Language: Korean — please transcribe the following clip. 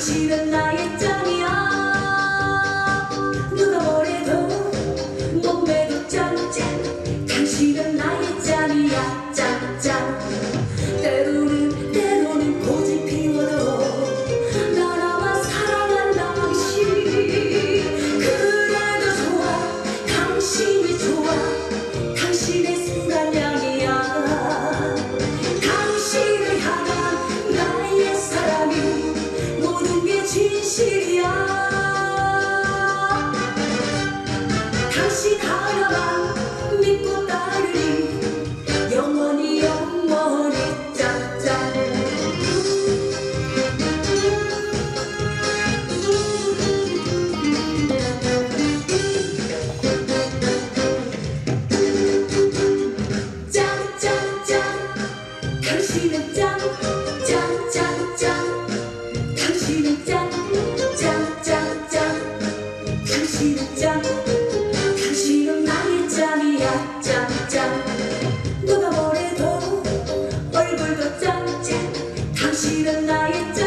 당신은 나의 짱이야. 진짜? 당신은 나의 짱이야 짱짱. 누가 뭐래도 얼굴도 짱짱 당신은 나의 짱